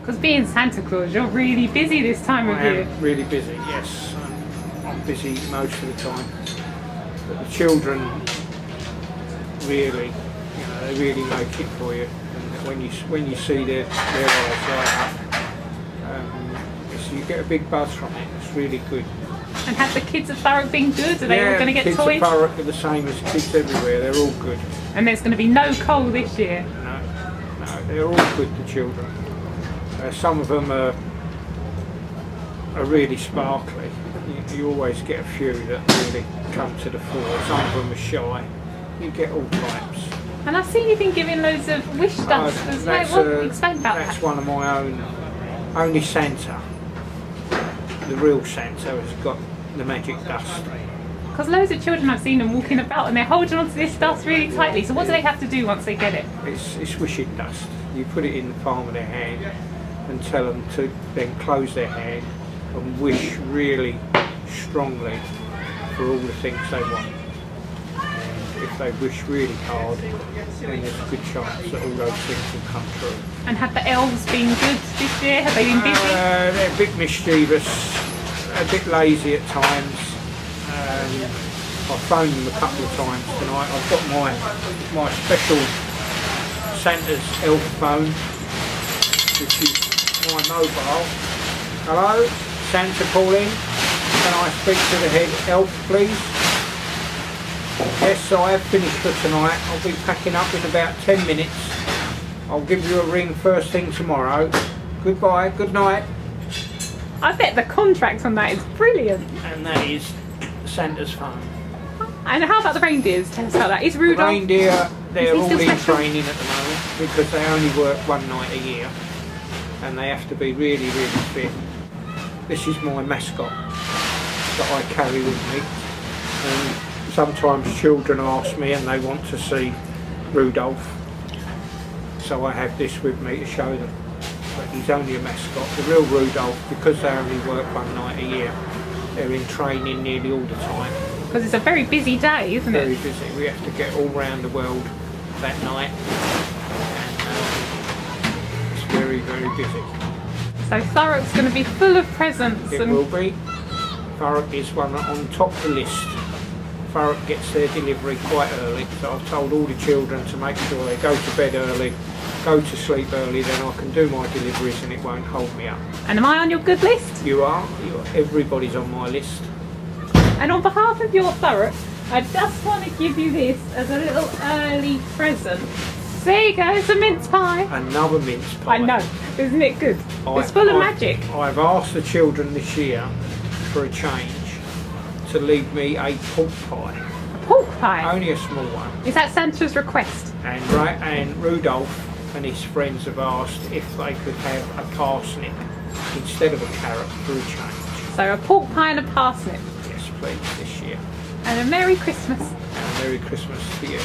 Because being Santa Claus, you're really busy this time of I year. am really busy, yes. I'm, I'm busy most of the time. But the children really, you know, they really make it for you. And when you when you see their, their eyes light up, um, you get a big buzz from it. It's really good. And have the kids at Thurrock been good? Are they all going to get kids toys? at Thurrock are the same as kids everywhere. They're all good. And there's going to be no coal this year. No, no, they're all good. The children. Uh, some of them are are really sparkly. You, you always get a few that really come to the fore. Some of them are shy. You get all types. And I've seen you've been giving loads of wish Uh, dust as well. that's, What, uh, explain about that's that. one of my own. Only Santa, the real Santa, has got the magic dust. Because loads of children I've seen them walking about and they're holding onto this dust really tightly. So what do they have to do once they get it? It's, it's wishing dust. You put it in the palm of their hand and tell them to then close their hand and wish really strongly for all the things they want. And if they wish really hard, then there's a good chance that all those things will come true. And have the elves been good this year? Have they been busy? Uh, they're a bit mischievous, a bit lazy at times. Um, I phoned them a couple of times tonight. I've got my my special Santa's elf phone, which is my mobile. Hello, Santa calling. Can I speak to the head elf, please? Yes, I have finished for tonight. I'll be packing up in about 10 minutes. I'll give you a ring first thing tomorrow. Goodbye, good night. I bet the contract on that is brilliant. And that is Santa's phone. And how about the reindeers? Tell us about that. Is The Rudolph? reindeer, they're all in special? training at the moment because they only work one night a year and they have to be really, really fit. This is my mascot that I carry with me. And sometimes children ask me and they want to see Rudolph. So I have this with me to show them. But he's only a mascot. The real Rudolph, because they only work one night a year, they're in training nearly all the time. Because it's a very busy day, isn't Very it? Very busy. We have to get all round the world that night. Very, very busy. So Thurrock's going to be full of presents It and will be. Thurrock is one on top of the list. Thurrock gets their delivery quite early, so I've told all the children to make sure they go to bed early, go to sleep early, then I can do my deliveries and it won't hold me up. And am I on your good list? You are, you are everybody's on my list. And on behalf of your Thurrock, I just want to give you this as a little early present. There you go, it's a mince pie. Another mince pie. I know, isn't it good? I- It's full of magic. I've asked the children this year for a change to leave me a pork pie, A pork pie. only a small one. Is that Santa's request? And Ra- and Rudolph and his friends have asked if they could have a parsnip instead of a carrot for a change. So a pork pie and a parsnip. Yes, please, this year. And a Merry Christmas. And a Merry Christmas to you.